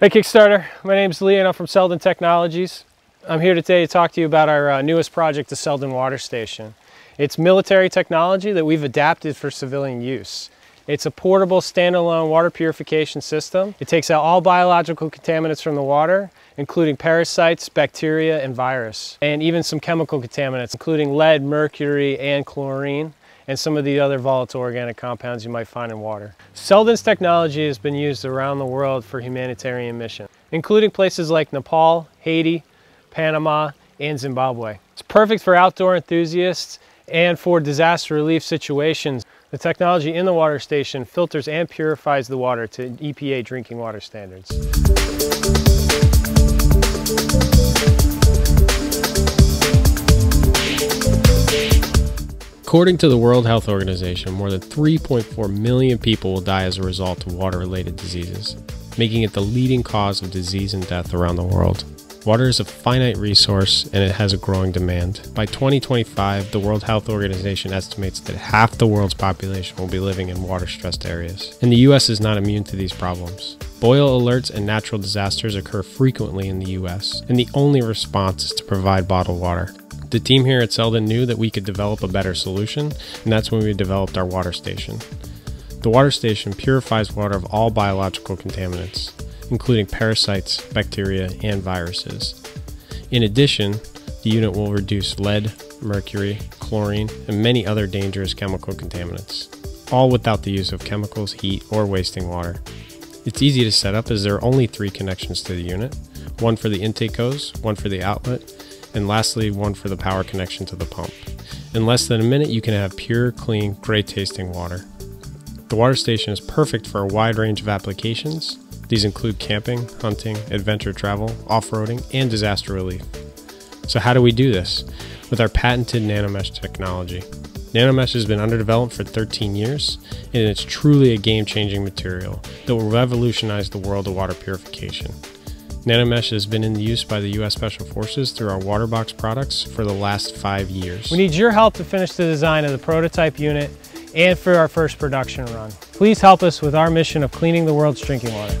Hey Kickstarter, my name is Lee and I'm from Seldon Technologies. I'm here today to talk to you about our uh, newest project, the Seldon Water Station. It's military technology that we've adapted for civilian use. It's a portable standalone water purification system. It takes out all biological contaminants from the water, including parasites, bacteria, and virus, and even some chemical contaminants, including lead, mercury, and chlorine and some of the other volatile organic compounds you might find in water. Seldon's technology has been used around the world for humanitarian missions, including places like Nepal, Haiti, Panama, and Zimbabwe. It's perfect for outdoor enthusiasts and for disaster relief situations. The technology in the water station filters and purifies the water to EPA drinking water standards. According to the World Health Organization, more than 3.4 million people will die as a result of water related diseases, making it the leading cause of disease and death around the world. Water is a finite resource and it has a growing demand. By 2025, the World Health Organization estimates that half the world's population will be living in water stressed areas. And the US is not immune to these problems. Boil alerts and natural disasters occur frequently in the US, and the only response is to provide bottled water. The team here at Seldon knew that we could develop a better solution, and that's when we developed our water station. The water station purifies water of all biological contaminants, including parasites, bacteria, and viruses. In addition, the unit will reduce lead, mercury, chlorine, and many other dangerous chemical contaminants, all without the use of chemicals, heat, or wasting water. It's easy to set up as there are only three connections to the unit one for the intake hose, one for the outlet, and lastly, one for the power connection to the pump. In less than a minute, you can have pure, clean, great tasting water. The water station is perfect for a wide range of applications. These include camping, hunting, adventure travel, off roading, and disaster relief. So, how do we do this? With our patented nanomesh technology. Nanomesh has been under development for 13 years, and it's truly a game changing material that will revolutionize the world of water purification. Nanomesh has been in use by the U.S. Special Forces through our Waterbox products for the last five years. We need your help to finish the design of the prototype unit and for our first production run. Please help us with our mission of cleaning the world's drinking water.